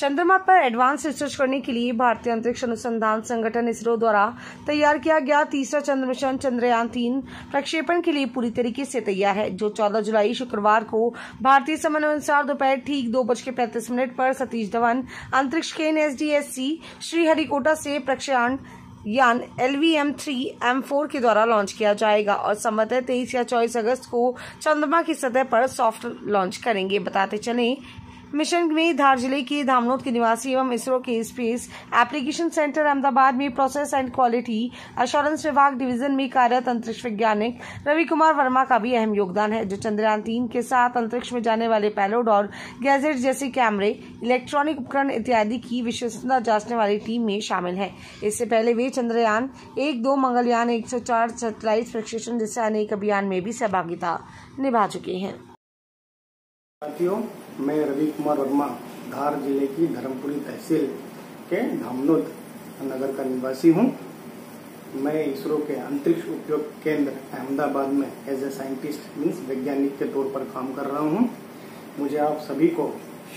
चंद्रमा पर advance research करने के लिए भारतीय अंतरिक्ष अनुसंधान संगठन इसरो द्वारा तैयार किया गया तीसरा चंद्र मिशन चंद्रयान तीन प्रक्षेपण के लिए पूरी तरीके से तैयार है, जो 14 जुलाई शुक्रवार को भारतीय समय अनुसार दोपहर ठीक दो बज के मिनट पर सतीश धवन, अंतरिक्ष केंद्र S D S C Sriharikota से प्रक्षेपण यान L V M three, M four के द्वारा लॉन्च किया जाएगा और संभवतः तेईस या चौबीस अगस्त को चंद्रमा की सतह पर सॉफ्ट लॉन्च करेंगे। बताते चले मिशन में धार ज़िले के धामनोद के निवासी एवं इसरो के स्पेस एप्लीकेशन सेंटर अहमदाबाद में प्रोसेस एंड क्वालिटी अश्योरेंस विभाग डिवीज़न में कार्यरत अंतरिक्ष वैज्ञानिक रवि कुमार वर्मा का भी अहम योगदान है, जो चंद्रयान तीन के साथ अंतरिक्ष में जाने वाले पैलोड और गैजेट जैसे कैमरे इलेक्ट्रॉनिक उपकरण इत्यादि की विश्वसनीयता जांचने वाली टीम में शामिल है। इससे पहले वे चंद्रयान एक दो, मंगलयान एक सौ चार सैटेलाइट प्रक्षेपण जैसे अनेक अभियान में भी सहभागिता निभा चुके हैं। साथियों, मैं रवि कुमार वर्मा, धार ज़िले की धर्मपुरी तहसील के धामनोद नगर का निवासी हूँ। मैं इसरो के अंतरिक्ष उपयोग केंद्र अहमदाबाद में एज ए साइंटिस्ट मीन्स वैज्ञानिक के तौर पर काम कर रहा हूँ। मुझे आप सभी को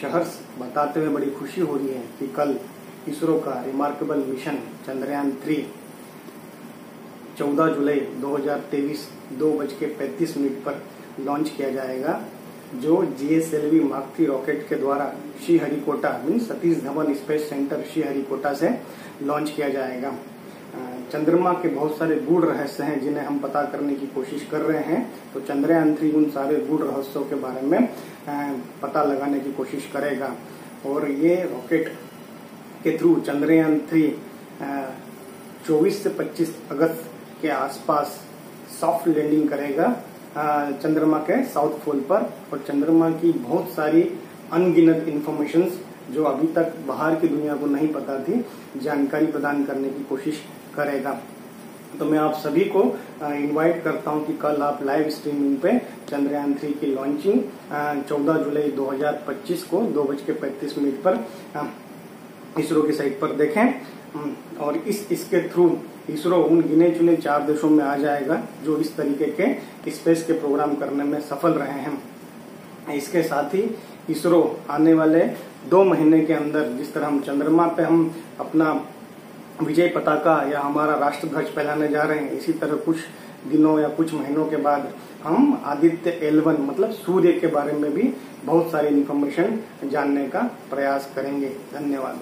शहर बताते हुए बड़ी खुशी हो रही है कि कल इसरो का रिमार्केबल मिशन चंद्रयान थ्री 14 जुलाई 2023 दो बज के पैंतीस मिनट पर लॉन्च किया जाएगा। जो जीएसएलवी मार्क थ्री रॉकेट के द्वारा Sriharikota mean Satish Dhawan space centre Sriharikota से लॉन्च किया जाएगा। चंद्रमा के बहुत सारे गूढ़ रहस्य हैं जिन्हें हम पता करने की कोशिश कर रहे हैं। तो चंद्रयान थ्री उन सारे गूढ़ रहस्यों के बारे में पता लगाने की कोशिश करेगा। और ये रॉकेट के थ्रू चंद्रयान थ्री 24 से 25 अगस्त के आसपास सॉफ्ट लैंडिंग करेगा। चंद्रमा के साउथ पोल पर और चंद्रमा की बहुत सारी अनगिनत इन्फॉर्मेशन जो अभी तक बाहर की दुनिया को नहीं पता थी, जानकारी प्रदान करने की कोशिश करेगा। तो मैं आप सभी को इनवाइट करता हूँ कि कल आप लाइव स्ट्रीमिंग पे चंद्रयान थ्री की लॉन्चिंग 14 जुलाई 2025 को दो बज के पैंतीस मिनट पर इसरो की साइट पर देखें। और इस, इसके थ्रू इसरो उन गिने चुने चार देशों में आ जाएगा, जो इस तरीके के स्पेस के प्रोग्राम करने में सफल रहे हैं। इसके साथ ही इसरो आने वाले दो महीने के अंदर, जिस तरह हम चंद्रमा पे हम अपना विजय पताका या हमारा राष्ट्र ध्वज फैलाने जा रहे हैं, इसी तरह कुछ दिनों या कुछ महीनों के बाद हम आदित्य एलवन मतलब सूर्य के बारे में भी बहुत सारी इन्फॉर्मेशन जानने का प्रयास करेंगे। धन्यवाद।